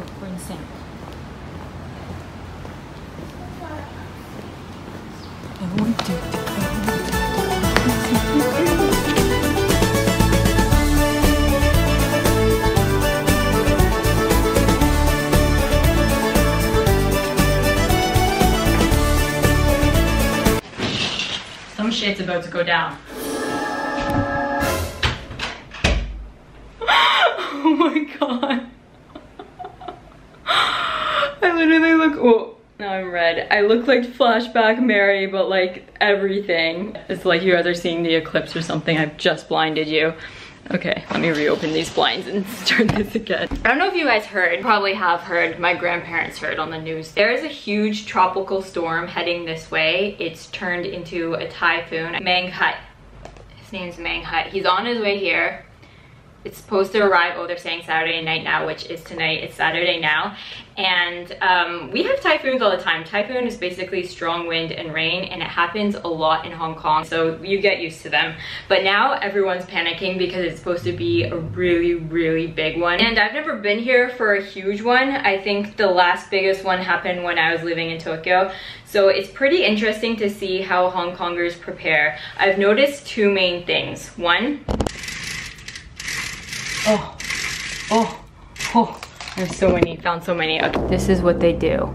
Oh, we're in sync. Everyone. Some shit's about to go down. oh my god. Literally look, oh, now I'm red. I look like flashback Mary, but like everything. It's like you guys are seeing the eclipse or something. I've just blinded you. Okay, let me reopen these blinds and start this again. I don't know if you guys heard, probably have heard, my grandparents heard on the news. There is a huge tropical storm heading this way. It's turned into a typhoon. Mangkhut. His name's Mangkhut. He's on his way here it's supposed to arrive oh they're saying saturday night now which is tonight it's saturday now and um, we have typhoons all the time. Typhoon is basically strong wind and rain and it happens a lot in hong kong so you get used to them. But now everyone's panicking because it's supposed to be a really really big one. And i've never been here for a huge one. I think the last biggest one happened when i was living in tokyo. So it's pretty interesting to see how hong kongers prepare. I've noticed two main things. One. Oh, oh, oh. There's so many, found so many. Okay. This is what they do.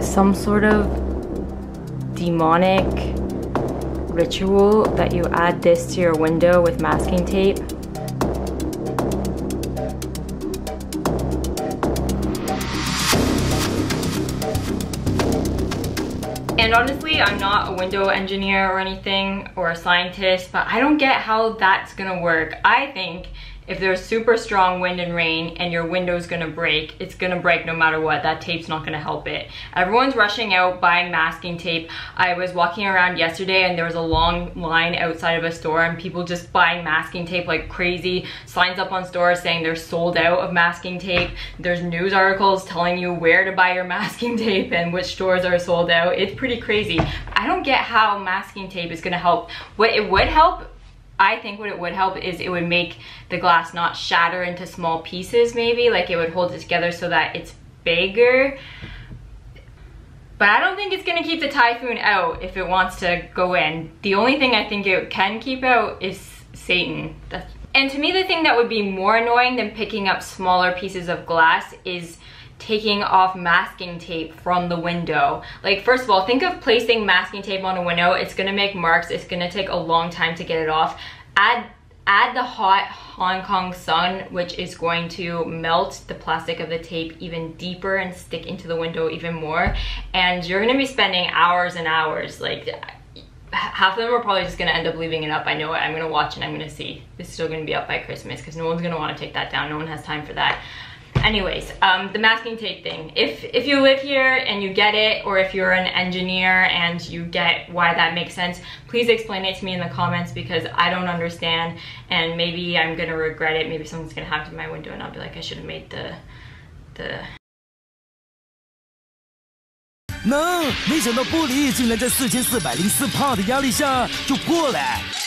Some sort of demonic ritual that you add this to your window with masking tape. And honestly, I'm not a window engineer or anything or a scientist, but I don't get how that's gonna work. I think if there's super strong wind and rain and your window's gonna break, it's gonna break no matter what. That tape's not gonna help it. Everyone's rushing out buying masking tape. I was walking around yesterday and there was a long line outside of a store and people just buying masking tape like crazy. Signs up on stores saying they're sold out of masking tape. There's news articles telling you where to buy your masking tape and which stores are sold out. It's pretty crazy. I don't get how masking tape is gonna help. What it would help I think what it would help is it would make the glass not shatter into small pieces maybe, like it would hold it together so that it's bigger. But I don't think it's gonna keep the Typhoon out if it wants to go in. The only thing I think it can keep out is Satan. That's and to me, the thing that would be more annoying than picking up smaller pieces of glass is taking off masking tape from the window. Like first of all, think of placing masking tape on a window. It's gonna make marks. It's gonna take a long time to get it off. Add add the hot Hong Kong sun, which is going to melt the plastic of the tape even deeper and stick into the window even more. And you're gonna be spending hours and hours. Like half of them are probably just gonna end up leaving it up. I know it. I'm gonna watch and I'm gonna see. It's still gonna be up by Christmas because no one's gonna wanna take that down. No one has time for that anyways um, the masking tape thing if if you live here and you get it or if you're an engineer and you get why that makes sense please explain it to me in the comments because I don't understand and maybe I'm gonna regret it maybe someone's gonna have to my window and I'll be like I should have made the the 能，没想到玻璃竟然在四千四百零四帕的压力下就破了。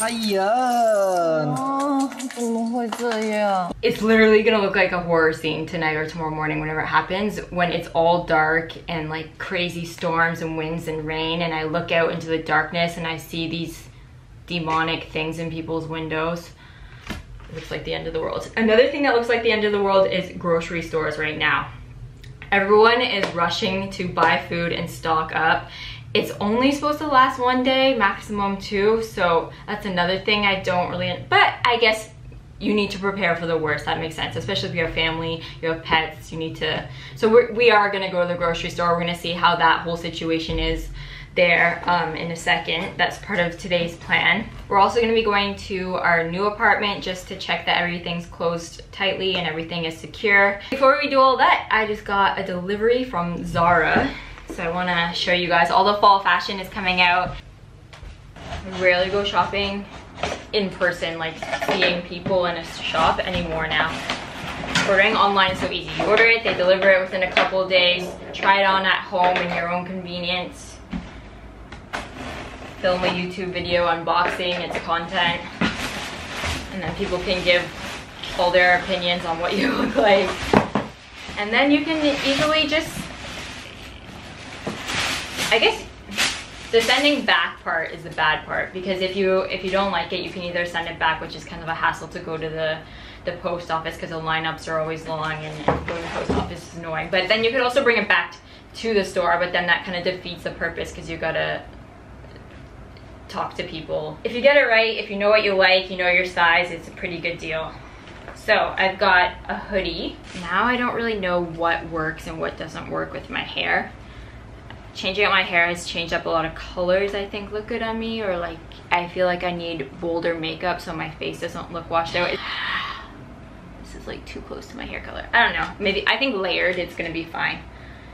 哎呀！哦，怎么会这样？It's literally gonna look like a horror scene tonight or tomorrow morning whenever it happens when it's all dark and like crazy storms and winds and rain and I look out into the darkness and I see these demonic things in people's windows. It looks like the end of the world. Another thing that looks like the end of the world is grocery stores right now. Everyone is rushing to buy food and stock up it's only supposed to last one day, maximum two, so that's another thing I don't really, but I guess you need to prepare for the worst, that makes sense, especially if you have family, you have pets, you need to, so we're, we are gonna go to the grocery store, we're gonna see how that whole situation is there um, in a second. That's part of today's plan. We're also gonna be going to our new apartment just to check that everything's closed tightly and everything is secure. Before we do all that, I just got a delivery from Zara. So I wanna show you guys, all the fall fashion is coming out. I rarely go shopping in person, like seeing people in a shop anymore now. Ordering online is so easy. You order it, they deliver it within a couple days. Try it on at home in your own convenience. Film a YouTube video unboxing its content. And then people can give all their opinions on what you look like. And then you can easily just, I guess the sending back part is the bad part because if you if you don't like it, you can either send it back, which is kind of a hassle to go to the the post office because the lineups are always long and going to the post office is annoying. But then you could also bring it back to the store, but then that kind of defeats the purpose because you gotta talk to people. If you get it right, if you know what you like, you know your size, it's a pretty good deal. So I've got a hoodie. Now I don't really know what works and what doesn't work with my hair. Changing up my hair has changed up a lot of colors I think look good on me or like I feel like I need bolder makeup so my face doesn't look washed out. This is like too close to my hair color. I don't know. Maybe I think layered it's gonna be fine.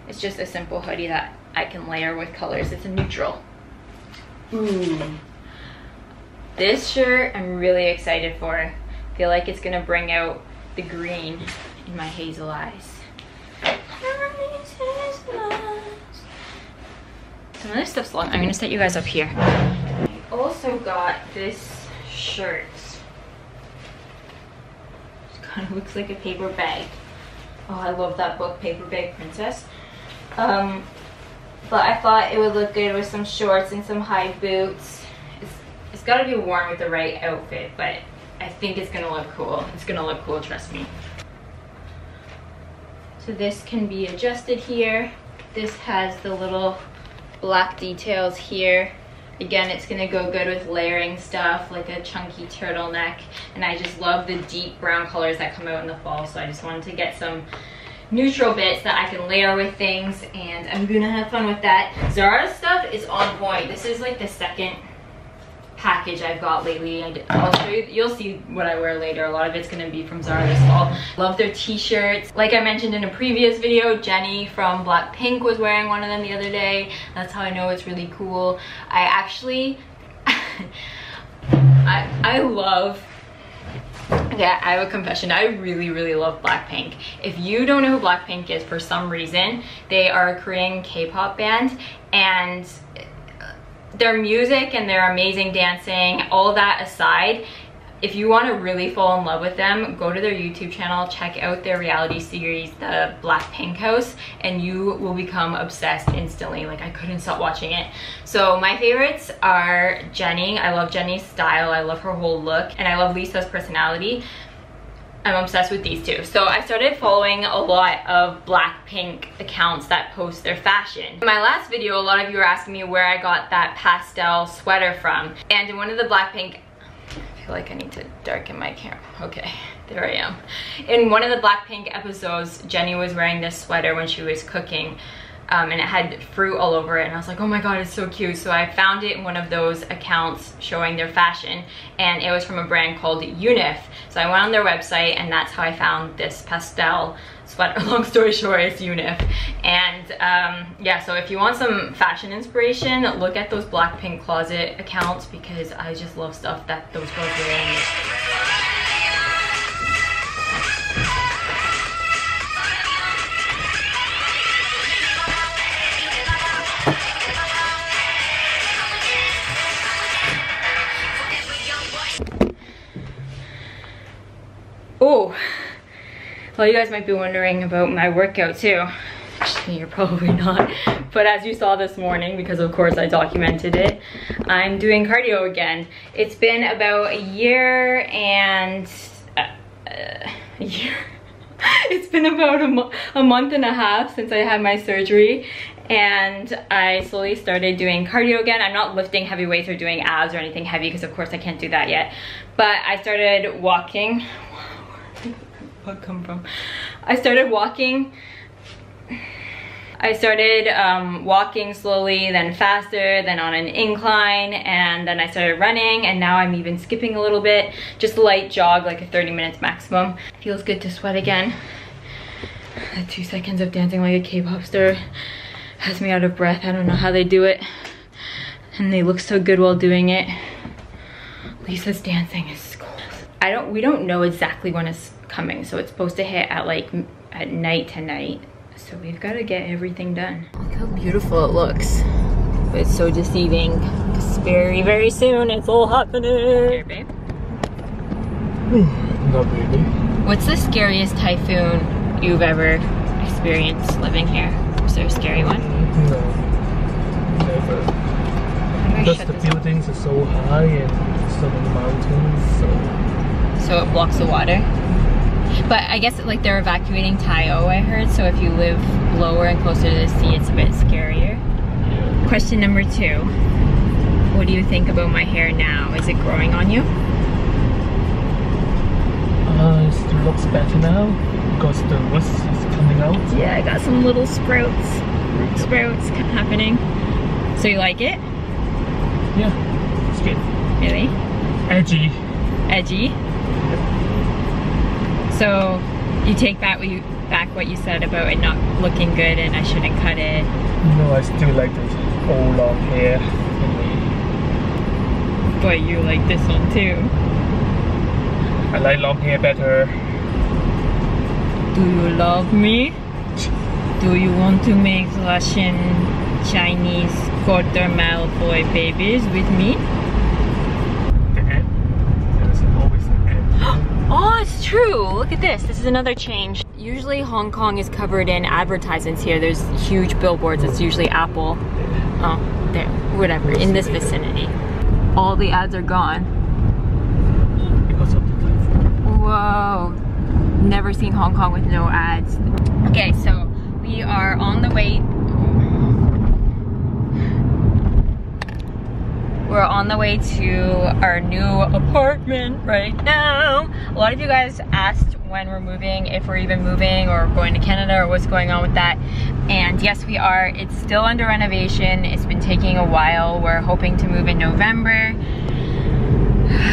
It's just a simple hoodie that I can layer with colors. It's a neutral. Ooh. This shirt I'm really excited for. I feel like it's gonna bring out the green in my hazel eyes. Some of this stuff's long. I'm gonna set you guys up here. I also got this shirt. It kind of looks like a paper bag. Oh, I love that book, Paper Bag Princess. Um, but I thought it would look good with some shorts and some high boots. It's, it's gotta be worn with the right outfit, but I think it's gonna look cool. It's gonna look cool, trust me. So this can be adjusted here. This has the little black details here. Again, it's gonna go good with layering stuff, like a chunky turtleneck. And I just love the deep brown colors that come out in the fall, so I just wanted to get some neutral bits that I can layer with things and I'm gonna have fun with that. Zara stuff is on point. This is like the second package I've got lately. I'll show you, you'll see what I wear later. A lot of it's gonna be from Zara this fall. Love their t-shirts. Like I mentioned in a previous video, Jennie from Blackpink was wearing one of them the other day. That's how I know it's really cool. I actually, I, I love yeah, I have a confession. I really, really love Blackpink. If you don't know who Blackpink is for some reason, they are a Korean K-pop band and their music and their amazing dancing, all that aside, if you want to really fall in love with them, go to their YouTube channel, check out their reality series, The Blackpink House, and you will become obsessed instantly. Like, I couldn't stop watching it. So my favorites are Jennie. I love Jennie's style. I love her whole look, and I love Lisa's personality. I'm obsessed with these two. So I started following a lot of Blackpink accounts that post their fashion. In my last video, a lot of you were asking me where I got that pastel sweater from. And in one of the Blackpink I feel like I need to darken my camera. Okay, there I am. In one of the Blackpink episodes, Jennie was wearing this sweater when she was cooking um, and it had fruit all over it and I was like, oh my god, it's so cute. So I found it in one of those accounts showing their fashion and it was from a brand called Unif. So I went on their website and that's how I found this pastel sweater. Long story short, it's Unif. And um, yeah, so if you want some fashion inspiration, look at those Blackpink closet accounts because I just love stuff that those girls wear. Well, you guys might be wondering about my workout too. You're probably not. But as you saw this morning, because of course I documented it, I'm doing cardio again. It's been about a year and uh, uh, a year. it's been about a, mo a month and a half since I had my surgery and I slowly started doing cardio again. I'm not lifting heavy weights or doing abs or anything heavy because of course I can't do that yet. But I started walking come from? I started walking I started um, walking slowly, then faster, then on an incline, and then I started running, and now I'm even skipping a little bit. Just light jog, like a 30 minutes maximum. Feels good to sweat again. The two seconds of dancing like a K-pop star has me out of breath. I don't know how they do it. And they look so good while doing it. Lisa's dancing is cool. I don't, we don't know exactly when it's coming. So it's supposed to hit at like at night tonight. So we've got to get everything done. Look how beautiful it looks. But it's so deceiving. It's very, very soon it's all happening. Here, babe. Not really. What's the scariest typhoon you've ever experienced living here? Is there a scary one? Mm, no. Never. I'm Because the this off. buildings are so high and so many mountains, so So it blocks the water. But I guess like they're evacuating Tai O, I heard. So if you live lower and closer to the sea, it's a bit scarier. yeah. Question number two. What do you think about my hair now? Is it growing on you? Uh, it looks better now because the roots is coming out. Yeah, I got some little sprouts, sprouts happening. So you like it? Yeah, it's good. Really? Edgy. Edgy? So you take back what you back what you said about it not looking good and I shouldn't cut it. No, I still like the old long hair. But you like this one too. I like long hair better. Do you love me? Do you want to make Russian Chinese quarter Malfoy babies with me? The end. There's always an end. Oh, it's true. Look at this. This is another change. Usually Hong Kong is covered in advertisements here. There's huge billboards. It's usually Apple. Oh, there. Whatever. In this vicinity. All the ads are gone. Whoa. Never seen Hong Kong with no ads. Okay, so we are on the way. We're on the way to our new apartment right now. A lot of you guys asked when we're moving, if we're even moving or going to Canada or what's going on with that. And yes, we are. It's still under renovation. It's been taking a while. We're hoping to move in November.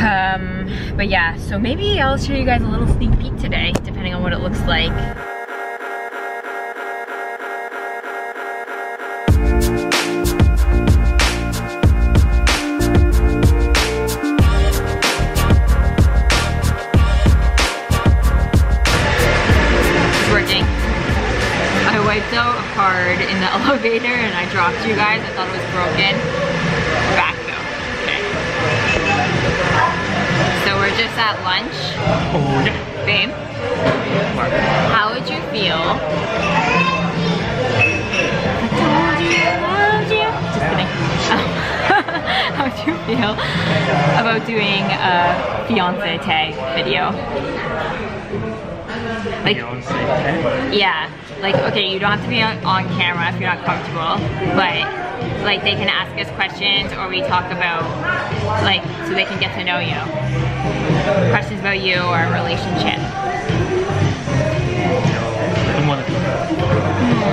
Um, but yeah, so maybe I'll show you guys a little sneak peek today, depending on what it looks like. I wiped out hard in the elevator and I dropped you guys. I thought it was broken. Back though. Okay. So we're just at lunch. Oh yeah. Babe, how would you feel? I told you I loved you. Just kidding. how would you feel about doing a fiance tag video? Like, yeah, like okay, you don't have to be on, on camera if you're not comfortable, but like they can ask us questions or we talk about like so they can get to know you. Questions about you or relationship. Don't want hmm.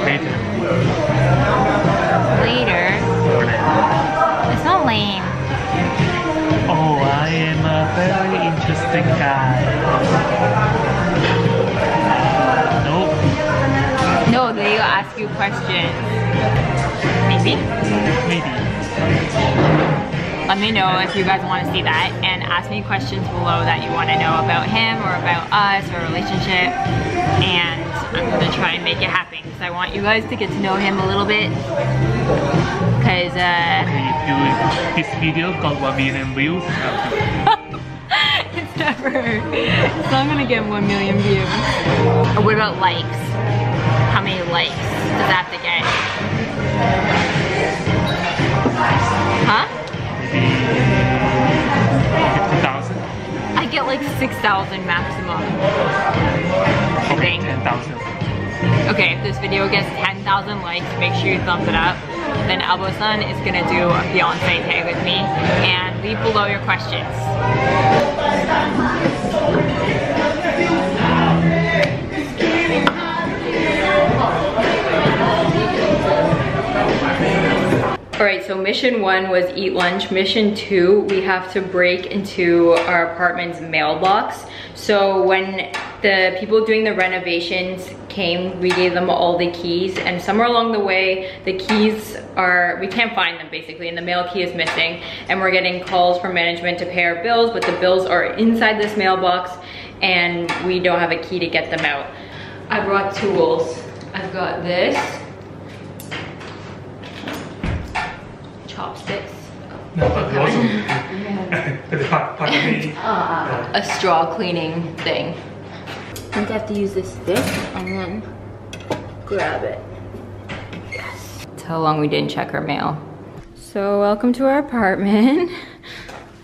They will ask you questions. Maybe. Maybe. Let me know if you guys want to see that and ask me questions below that you want to know about him or about us or relationship and I'm going to try and make it happen because I want you guys to get to know him a little bit because uh, Okay, if you, this video got 1 million views, I'll it's never, not going to get 1 million views. What about likes? How many likes does that have to get? Huh? do 50,000. I get like 6,000 maximum. I Okay, think. 10,000. Okay, if this video gets 10,000 likes, make sure you thumbs it up. Then Albo-san is gonna do a fiance tag with me and leave below your questions. Alright, so mission one was eat lunch. Mission two, we have to break into our apartment's mailbox. So when the people doing the renovations came, we gave them all the keys and somewhere along the way, the keys are, we can't find them basically and the mail key is missing and we're getting calls from management to pay our bills, but the bills are inside this mailbox and we don't have a key to get them out. I brought tools. I've got this, chopsticks. No, that awesome. yeah. uh, a straw cleaning thing. I think I have to use this stick and then grab it. Yes. That's how long we didn't check our mail. So welcome to our apartment.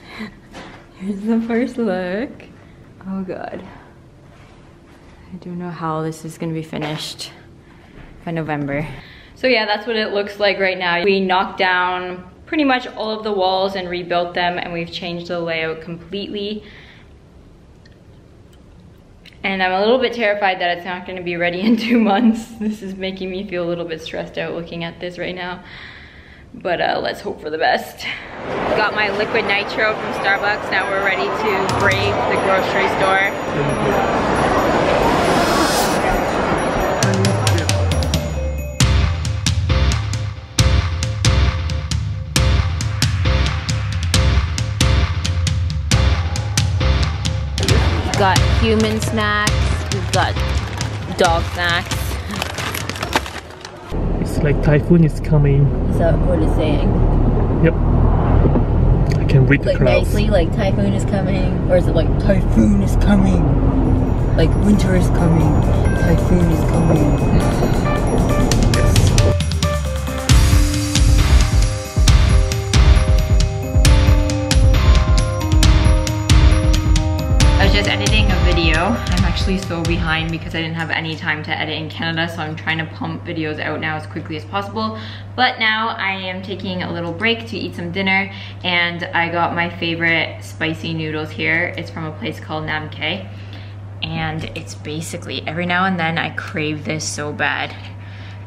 Here's the first look. Oh god. I don't know how this is gonna be finished by November. So yeah, that's what it looks like right now. We knocked down pretty much all of the walls and rebuilt them and we've changed the layout completely. And I'm a little bit terrified that it's not gonna be ready in two months. This is making me feel a little bit stressed out looking at this right now. But uh, let's hope for the best. Got my liquid nitro from Starbucks. Now we're ready to brave the grocery store. Got human snacks. We've got dog snacks. It's like typhoon is coming. Is that what it's saying? Yep. I can read the Like clouds. nicely, like typhoon is coming, or is it like typhoon is coming? Like winter is coming, typhoon is coming. Actually so behind because I didn't have any time to edit in Canada, so I'm trying to pump videos out now as quickly as possible. But now I am taking a little break to eat some dinner, and I got my favorite spicy noodles here. It's from a place called Nam Kee. And it's basically, every now and then I crave this so bad.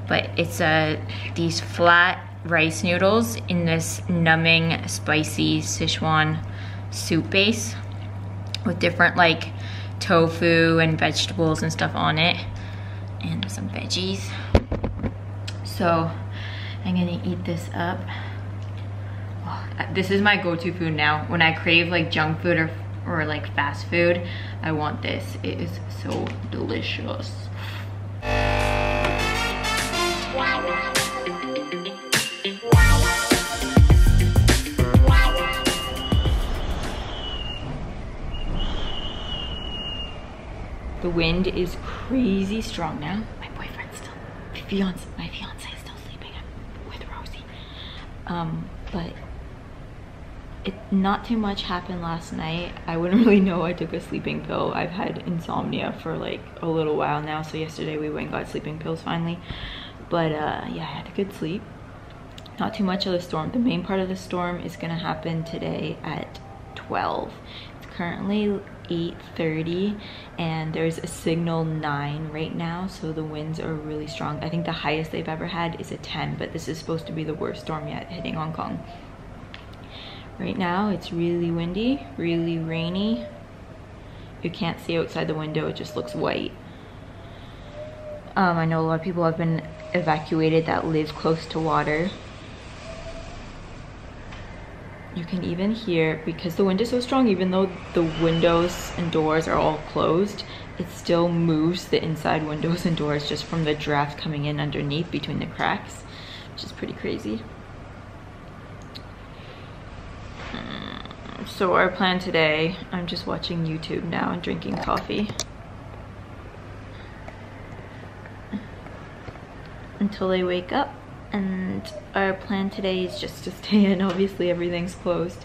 But it's a, these flat rice noodles in this numbing, spicy Sichuan soup base with different like tofu and vegetables and stuff on it and some veggies. So i'm gonna eat this up. Oh, this is my go-to food now. When i crave like junk food or or like fast food i want this. It is so delicious The wind is crazy strong now. My boyfriend's still, my fiance, my fiance is still sleeping I'm with Rosie. Um, but it not too much happened last night. I wouldn't really know I took a sleeping pill. I've had insomnia for like a little while now. So yesterday we went and got sleeping pills finally. But uh, yeah, I had a good sleep. Not too much of the storm. The main part of the storm is gonna happen today at 12. It's currently 8.30 and there's a signal 9 right now so the winds are really strong. I think the highest they've ever had is a 10 but this is supposed to be the worst storm yet hitting hong kong. Right now it's really windy really rainy. You can't see outside the window it just looks white. Um, i know a lot of people have been evacuated that live close to water you can even hear because the wind is so strong even though the windows and doors are all closed it still moves the inside windows and doors just from the draft coming in underneath between the cracks which is pretty crazy. Mm, so our plan today i'm just watching youtube now and drinking coffee. Until they wake up and our plan today is just to stay in. Obviously everything's closed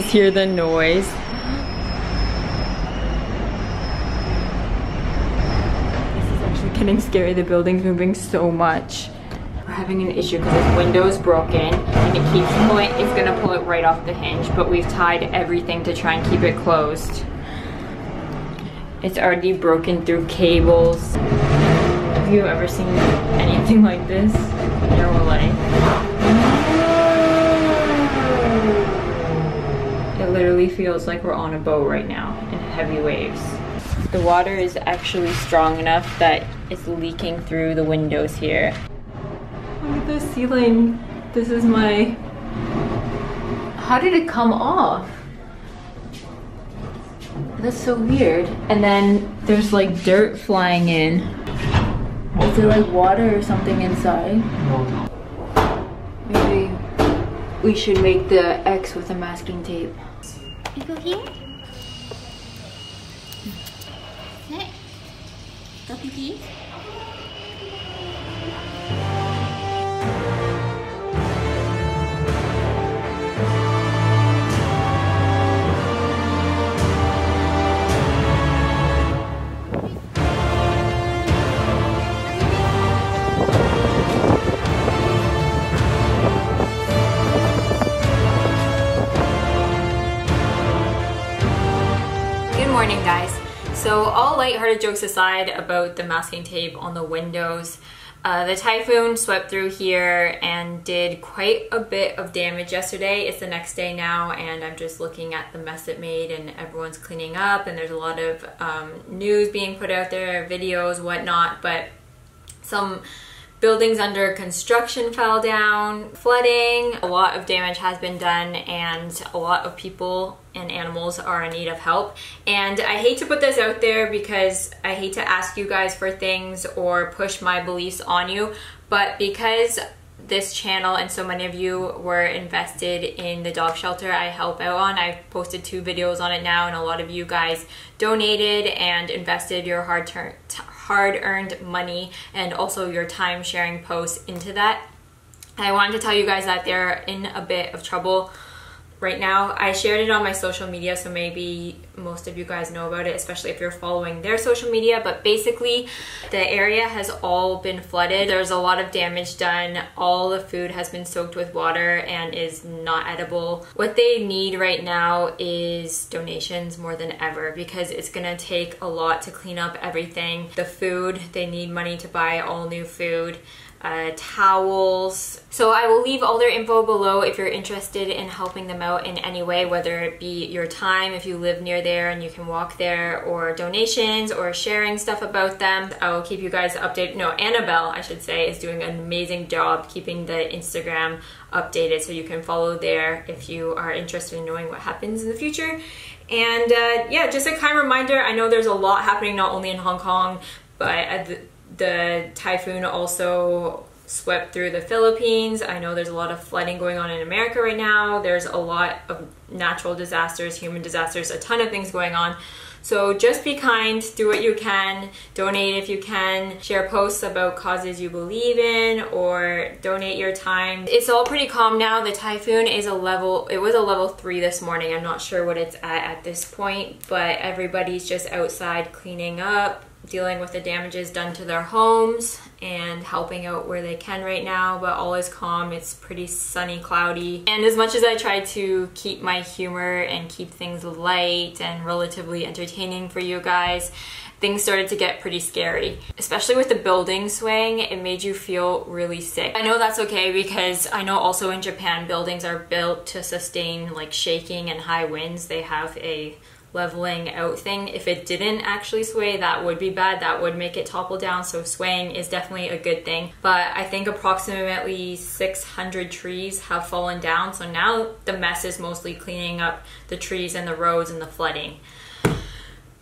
guys hear the noise. This is actually getting scary. The building's moving so much. We're having an issue because this window is broken and it keeps pulling it's gonna pull it right off the hinge but we've tied everything to try and keep it closed. It's already broken through cables. Have you ever seen anything like this in your life it feels like we're on a boat right now in heavy waves. The water is actually strong enough that it's leaking through the windows here. Look at the ceiling. This is my... How did it come off? That's so weird. And then there's like dirt flying in. Is there like water or something inside? Maybe we should make the X with a masking tape. You go here. Sit. Go pee lighthearted jokes aside about the masking tape on the windows, uh, the typhoon swept through here and did quite a bit of damage yesterday. It's the next day now, and I'm just looking at the mess it made, and everyone's cleaning up, and there's a lot of um, news being put out there, videos, whatnot, but some buildings under construction fell down, flooding, a lot of damage has been done, and a lot of people and animals are in need of help. And I hate to put this out there because I hate to ask you guys for things or push my beliefs on you, but because this channel and so many of you were invested in the dog shelter I help out on. I've posted two videos on it now, and a lot of you guys donated and invested your hard tur- t- hard earned money and also your time sharing posts into that. I wanted to tell you guys that they're in a bit of trouble right now. I shared it on my social media, so maybe most of you guys know about it, especially if you're following their social media. But basically, the area has all been flooded. There's a lot of damage done. All the food has been soaked with water and is not edible. What they need right now is donations more than ever because it's gonna take a lot to clean up everything. The food, they need money to buy all new food uh, towels. So I will leave all their info below if you're interested in helping them out in any way, whether it be your time if you live near there and you can walk there, or donations, or sharing stuff about them. I will keep you guys updated. No, Annabelle, I should say, is doing an amazing job keeping the Instagram updated so you can follow there if you are interested in knowing what happens in the future. And uh, yeah, just a kind reminder I know there's a lot happening not only in Hong Kong, but at the the typhoon also swept through the Philippines. I know there's a lot of flooding going on in America right now. There's a lot of natural disasters, human disasters, a ton of things going on. So just be kind, do what you can, donate if you can, share posts about causes you believe in, or donate your time. It's all pretty calm now. The typhoon is a level, it was a level three this morning. I'm not sure what it's at at this point, but everybody's just outside cleaning up, dealing with the damages done to their homes and helping out where they can right now but all is calm. It's pretty sunny cloudy. And as much as i try to keep my humor and keep things light and relatively entertaining for you guys things started to get pretty scary. Especially with the building swaying it made you feel really sick. I know that's okay because i know also in japan buildings are built to sustain like shaking and high winds. They have a leveling out thing. If it didn't actually sway, that would be bad. That would make it topple down. So swaying is definitely a good thing. But I think approximately 600 trees have fallen down. So now the mess is mostly cleaning up the trees and the roads and the flooding.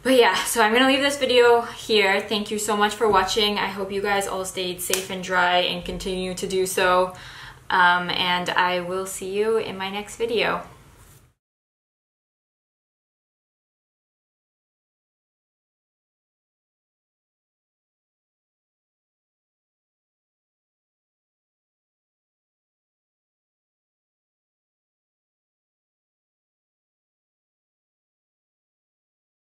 But yeah, so I'm gonna leave this video here. Thank you so much for watching. I hope you guys all stayed safe and dry and continue to do so. Um, and I will see you in my next video.